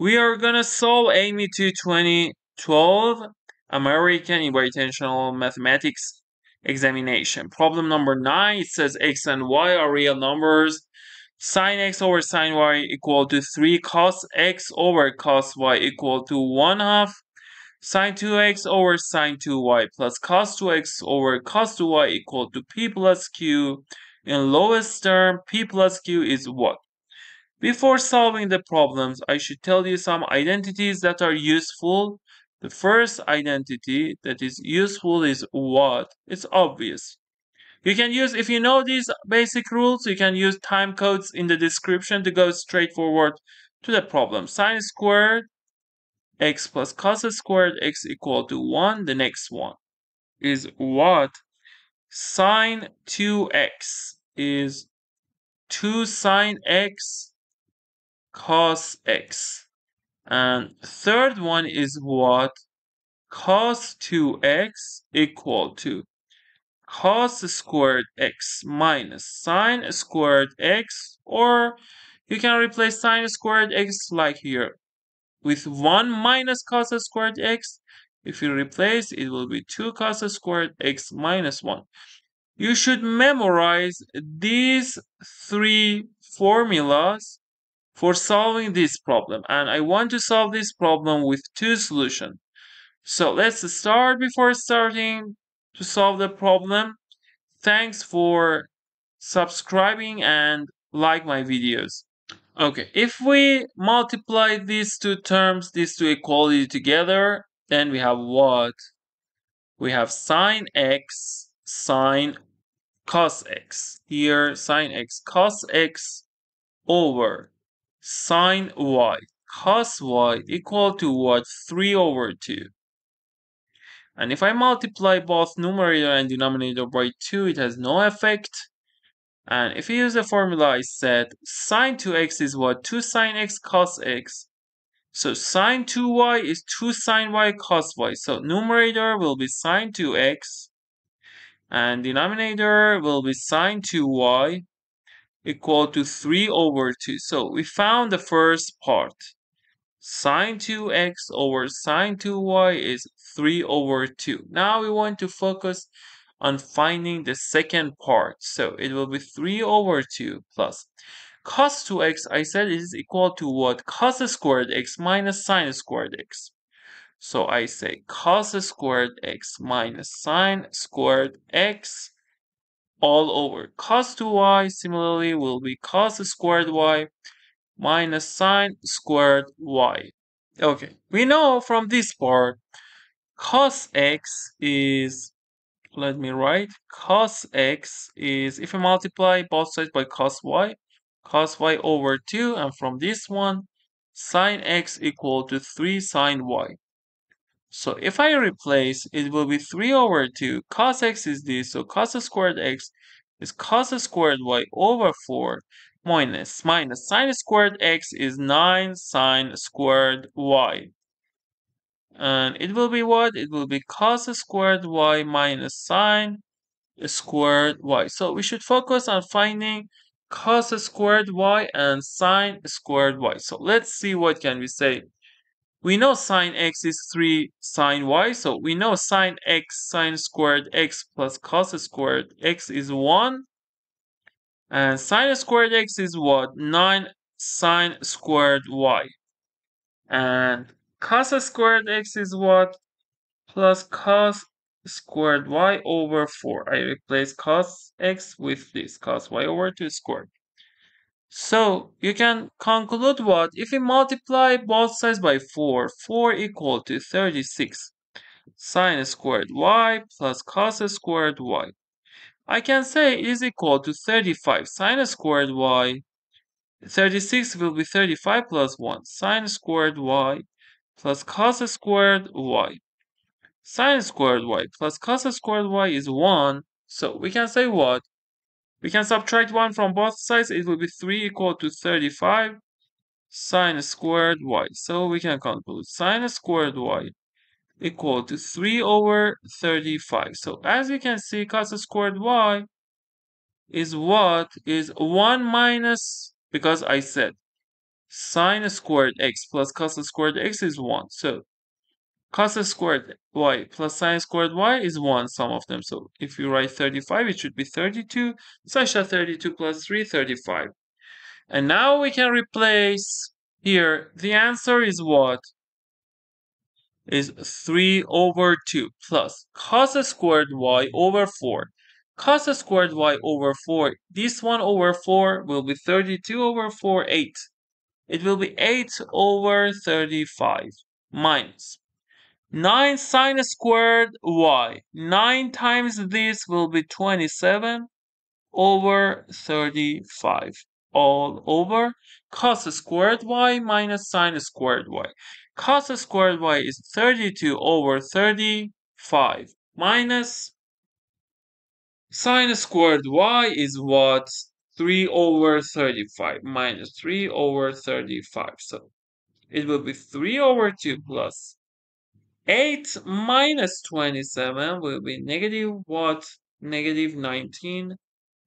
We are gonna solve AIME 2012 American Invitational Mathematics Examination. Problem number 9, it says x and y are real numbers. Sine x over sine y equal to 3 cos x over cos y equal to 1 half. Sine 2x over sine 2y plus cos 2x over cos 2y equal to p plus q. In lowest term, p plus q is what? Before solving the problems, I should tell you some identities that are useful. The first identity that is useful is what? It's obvious. You can use, if you know these basic rules, you can use time codes in the description to go straight forward to the problem. Sine squared x plus cos squared x equal to 1. The next one is what? Sine 2x is 2 sine x cos x. And third one is what? Cos 2x equal to cos squared x minus sine squared x or you can replace sine squared x like here with 1 minus cos squared x if you replace it will be 2 cos squared x minus 1 you should memorize these three formulas for solving this problem and I want to solve this problem with two solutions. So let's start before starting to solve the problem. Thanks for subscribing and like my videos. Okay, if we multiply these two terms, these two equality together, then we have what? We have sine x, sine cos x. Here, sine x cos x over sine y cos y equal to what? 3 over 2. And if I multiply both numerator and denominator by 2, it has no effect. And if you use the formula I said, sine 2x is what? 2 sine x cos x. So sine 2y is 2 sine y cos y. So numerator will be sine 2x. And denominator will be sine 2y equal to 3 over 2. So we found the first part. Sine 2x over sine 2y is 3 over 2. Now we want to focus on finding the second part. So it will be 3 over 2 plus cos 2x, I said is equal to what? Cos squared x minus sine squared x. So I say cos squared x minus sine squared x all over. Cos 2y similarly will be cos squared y minus sine squared y. Okay, we know from this part cos x is, let me write, cos x is, if I multiply both sides by cos y, cos y over 2, and from this one, sine x equal to 3 sine y. So if I replace, it will be 3 over 2. Cos x is this, so cos squared x is cos squared y over 4 minus minus sine squared x is 9 sine squared y. And it will be what? It will be cos squared y minus sine squared y. So we should focus on finding cos squared y and sine squared y. So let's see what can we say we know sine x is 3 sine y, so we know sine x sine squared x plus cos squared x is 1. And sine squared x is what? 9 sine squared y. And cos squared x is what? Plus cos squared y over 4. I replace cos x with this, cos y over 2 squared. So you can conclude what? If we multiply both sides by 4, 4 equal to 36 sine squared y plus cos squared y. I can say it is equal to 35 sine squared y. 36 will be 35 plus 1 sine squared y plus cos squared y. Sine squared y plus cos squared y is 1. So we can say what? We can subtract 1 from both sides. It will be 3 equal to 35 sine squared y. So we can conclude sine squared y equal to 3 over 35. So as you can see, cos squared y is what? Is 1 minus, because I said sine squared x plus cos squared x is 1. So cos squared y plus sine squared y is 1, sum of them. So if you write 35, it should be 32, such that 32 plus 3, 35. And now we can replace here. The answer is what? Is 3 over 2 plus cos squared y over 4. Cos squared y over 4, this 1 over 4 will be 32 over 4, 8. It will be 8 over 35 minus 9 sine squared y. 9 times this will be 27 over 35 all over cos squared y minus sine squared y. Cos squared y is 32 over 35 minus sine squared y is what? 3 over 35 minus 3 over 35. So it will be 3 over 2 plus 8 minus 27 will be negative what? Negative 19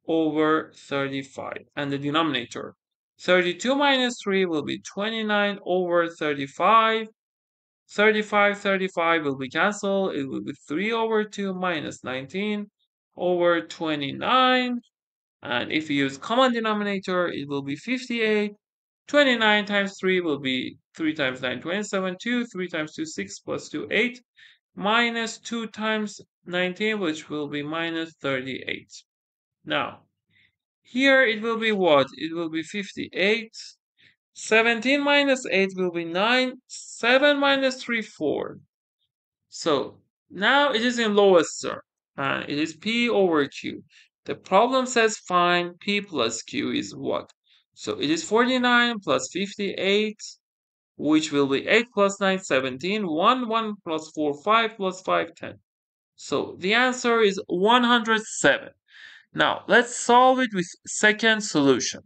over 35. And the denominator, 32 minus 3 will be 29 over 35. 35, 35 will be cancelled. It will be 3 over 2 minus 19 over 29. And if you use common denominator, it will be 58. 29 times 3 will be 3 times 9, 27. 2, 3 times 2, 6 plus 2, 8. Minus 2 times 19, which will be minus 38. Now, here it will be what? It will be 58. 17 minus 8 will be 9. 7 minus 3, 4. So, now it is in lowest term. It is P over Q. The problem says find P plus Q is what? So it is 49 plus 58, which will be 8 plus 9, 17, 1, 1 plus 4, 5 plus 5, 10. So the answer is 107. Now let's solve it with second solution.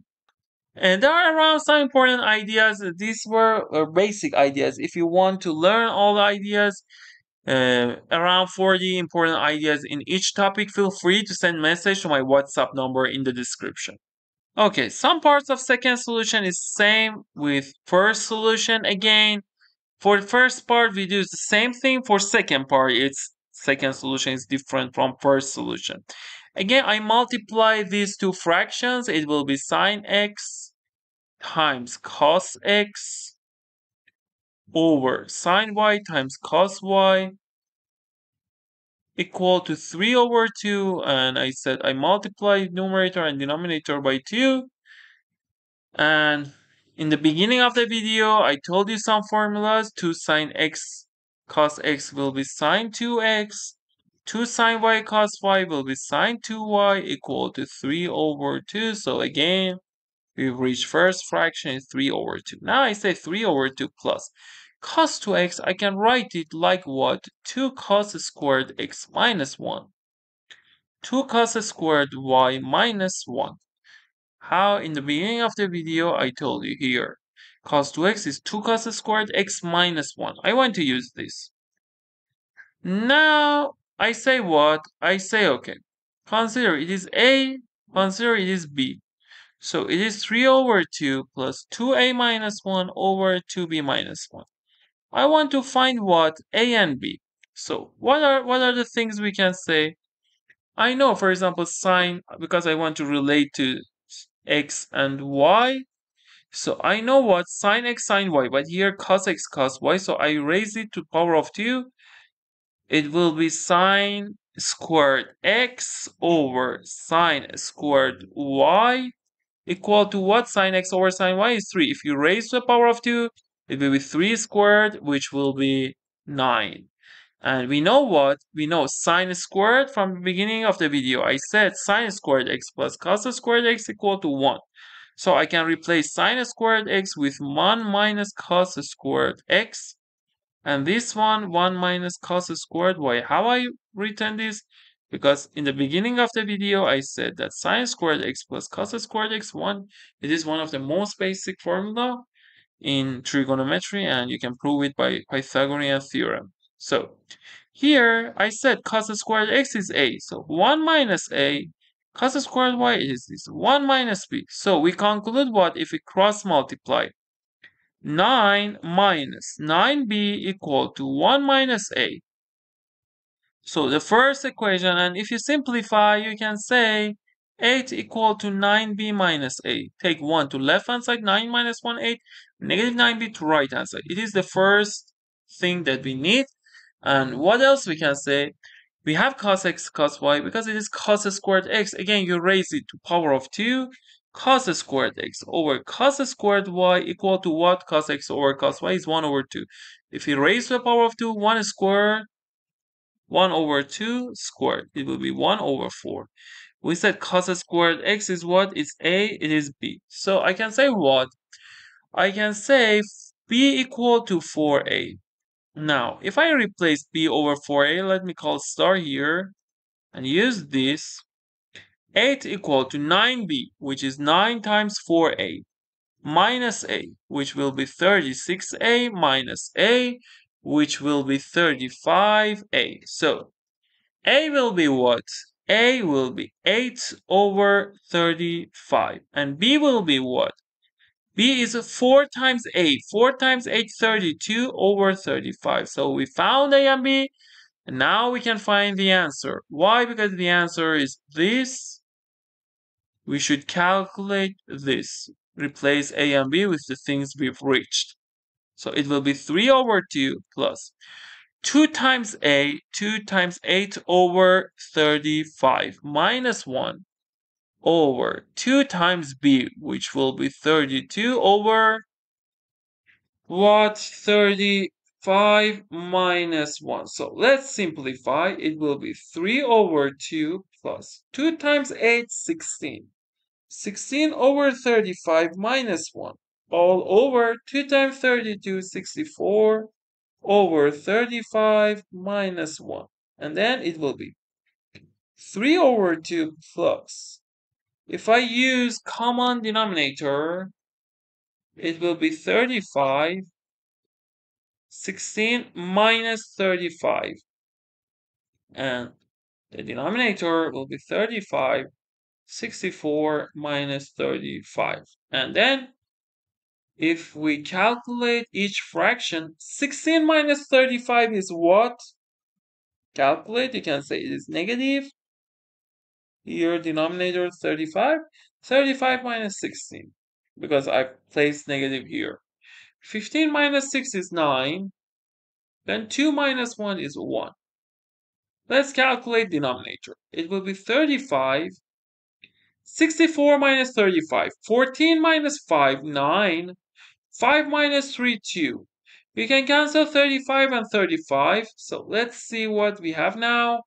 And there are around some important ideas. These were uh, basic ideas. If you want to learn all the ideas, uh, around 40 important ideas in each topic, feel free to send message to my WhatsApp number in the description. Okay, some parts of second solution is same with first solution again. For the first part, we do the same thing. For second part, its second solution is different from first solution. Again, I multiply these two fractions. It will be sine x times cos x over sine y times cos y equal to 3 over 2 and I said I multiply numerator and denominator by 2 and in the beginning of the video I told you some formulas. 2 sine x cos x will be sine 2x 2 sine y cos y will be sine 2y equal to 3 over 2 so again we've reached first fraction is 3 over 2 now I say 3 over 2 plus cos 2x, I can write it like what? 2 cos squared x minus 1. 2 cos squared y minus 1. How in the beginning of the video I told you here. Cos 2x is 2 cos squared x minus 1. I want to use this. Now I say what? I say okay. Consider it is a, consider it is b. So it is 3 over 2 plus 2a minus 1 over 2b minus 1. I want to find what a and b. So what are what are the things we can say? I know, for example, sine because I want to relate to x and y. So I know what sine x sine y, but here cos x cos y. So I raise it to power of two. It will be sine squared x over sine squared y equal to what? Sine x over sine y is 3. If you raise to the power of 2, it will be 3 squared, which will be 9. And we know what? We know sine squared from the beginning of the video. I said sine squared x plus cos squared x equal to 1. So I can replace sine squared x with 1 minus cos squared x. And this one, 1 minus cos squared y. How I written this? Because in the beginning of the video, I said that sine squared x plus cos squared x 1, it is one of the most basic formula in trigonometry and you can prove it by Pythagorean theorem. So here I said cos squared x is a. So 1 minus a cos squared y is this 1 minus b. So we conclude what if we cross multiply 9 minus 9b equal to 1 minus a. So the first equation, and if you simplify, you can say 8 equal to 9b minus a. Take 1 to left hand side, 9 minus 1, 8, negative 9b to right hand side. It is the first thing that we need. And what else we can say? We have cos x cos y because it is cos squared x. Again, you raise it to power of 2 cos squared x over cos squared y equal to what? Cos x over cos y is 1 over 2. If you raise to the power of 2, 1 squared, 1 over 2 squared. It will be 1 over 4. We said cos squared x is what? It's a, it is b. So I can say what? I can say b equal to 4a. Now, if I replace b over 4a, let me call star here, and use this, 8 equal to 9b, which is 9 times 4a, minus a, which will be 36a, minus a, which will be 35a. So, a will be what? a will be 8 over 35. And b will be what? B is 4 times 8. 4 times 8, 32 over 35. So we found a and b. And now we can find the answer. Why? Because the answer is this we should calculate this. Replace a and b with the things we've reached. So it will be 3 over 2 plus 2 times a, 2 times 8 over 35 minus 1 over 2 times b, which will be 32 over what? 35 minus 1. So let's simplify. It will be 3 over 2 plus 2 times 8, 16. 16 over 35 minus 1 all over 2 times 32 64 over 35 minus 1 and then it will be 3 over 2 plus if I use common denominator it will be 35 16 minus 35 and the denominator will be 35 64 minus 35. And then if we calculate each fraction, 16 minus 35 is what? Calculate, you can say it is negative. Here, denominator is 35. 35 minus 16, because I placed negative here. 15 minus 6 is 9. Then 2 minus 1 is 1. Let's calculate denominator. It will be 35 64 minus 35. 14 minus 5, 9. 5 minus 3, 2. We can cancel 35 and 35. So let's see what we have now.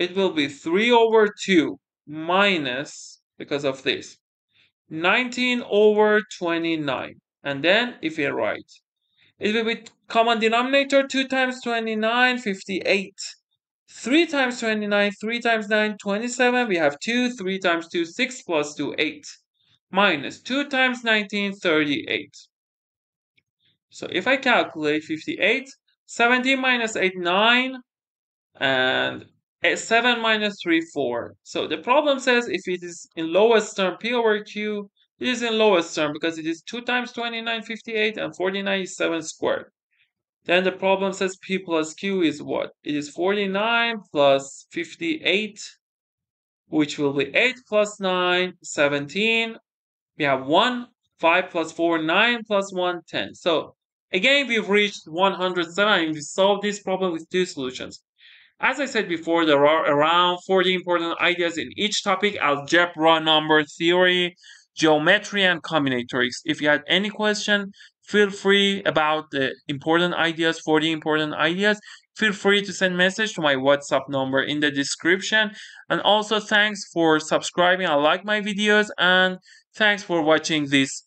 It will be 3 over 2 minus, because of this, 19 over 29. And then if we write, it will be common denominator 2 times 29, 58. 3 times 29, 3 times 9, 27. We have 2, 3 times 2, 6 plus 2, 8. Minus 2 times 19, 38. So if I calculate 58, 17 minus 8, 9. And 7 minus 3, 4. So the problem says if it is in lowest term, P over Q, it is in lowest term because it is 2 times 29, 58, and 49 is 7 squared. Then the problem says P plus Q is what? It is 49 plus 58, which will be 8 plus 9, 17. We have 1, 5 plus 4, 9 plus 1, 10. So again, we've reached 107 and we solved this problem with two solutions. As I said before, there are around 40 important ideas in each topic, algebra, number theory, geometry, and combinatorics. If you had any question, feel free about the important ideas, 40 important ideas. Feel free to send message to my WhatsApp number in the description. And also thanks for subscribing and like my videos and thanks for watching this